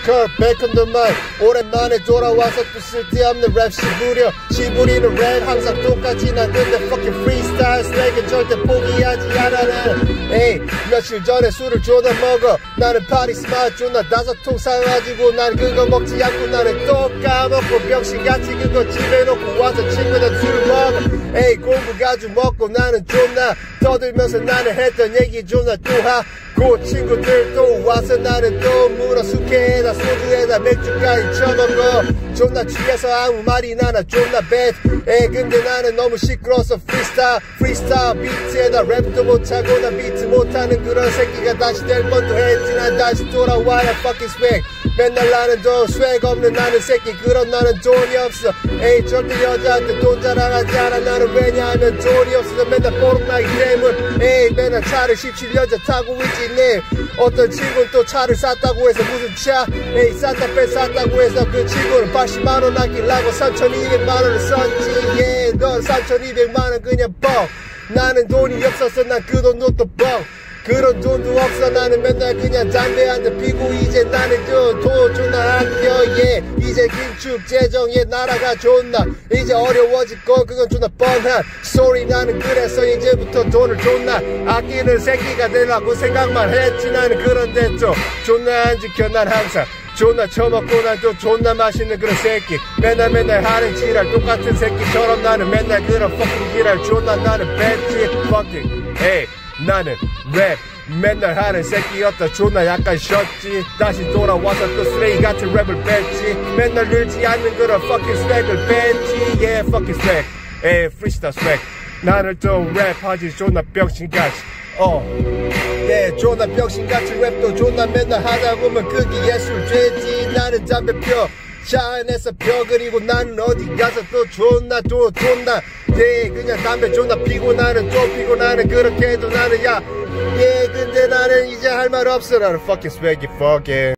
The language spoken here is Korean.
스컬 백헌도만 오랜만에 돌아와서 또 쓸데없는 랩 시부려. 시부리는 랩 항상 똑같이 난 근데 fucking freestyle. 스레게 절대 포기하지 않아 나는 에이 며칠 전에 술을 존나 먹어. 나는 파리 스마트 존나 다섯 통 사가지고 난 그거 먹지 않고 나는 또 까먹고 병신같이 그거 집에 놓고 와서 친구들 술 먹어. 에이 공부 가주 먹고 나는 존나 떠들면서 나는 했던 얘기 존나 또 하고 친구들 또 와서 나는 또 물어 숙회에다 소주에다 맥주까지 처먹어 존나 취해서 아무 말이나 나 존나 뱃 에이 근데 나는 너무 시끄러워서 프리스타일 프리스타일 비트에다 랩도 못하고 나 비트 못하는 그런 새끼가 다시 될 뻔도 했지. 난 다시 돌아와야 fucking swag. 맨날 나는 더 swag 없는 나는 새끼. 그런 나는 돈이 없어. 에이 절대 여자한테 돈 자랑하지 않아. 나는 왜냐하면 돈이 없어서 맨날 뽀록나 기 때문 에이 맨날 차를 17년째 타고 있지. 네. 어떤 친구는 또 차를 샀다고 해서 무슨 차? 에이 산타페 샀다고 해서 그 친구는 80만원 아끼려고 3200만원을 썼지. 예넌 3200만원 그냥 뻥. 나는 돈이 없어서 난 그돈 놓도 뻥. 그런 돈도 없어. 나는 맨날 그냥 담배 한 대 피고 이제 나는 예 이제 긴축 재정의 나라가 존나? 이제 어려워질 거 그건 존나 뻔한 소리 나는 그래서 이제부터 돈을 존나? 아끼는 새끼가 되려고 생각만 했지 나는 그런데 좀 존나 안 지켜 난 항상. 존나 처먹고 난 또 존나 맛있는 그런 새끼. 맨날 맨날 하는 지랄 똑같은 새끼처럼 나는 맨날 그런 fucking 지랄. 존나 나는 뱉지. Fucking 에이 나는 랩 맨날 하는 새끼였다. 존나 약간 쉬었지. 다시 돌아와서 또 쓰레기 같은 랩을 뱉지. 맨날 늘지 않는 그런 fucking swag을 뱉지. Yeah fucking swag. 에이 freestyle 나는 또 랩하지. 존나 병신같이. 어 예, 존나 병신같이 랩도 존나 맨날 하다 보면 그게 예술 되지. 나는 담배 펴. 차 안에서 펴. 그리고 나는 어디 가서 또 존나 또 존나 예 그냥 담배 존나 피고 나는 또 피고 나는 그렇게 해도 나는 야예 근데 나는 이제 할 말 없어. 나는 fucking swaggy fucking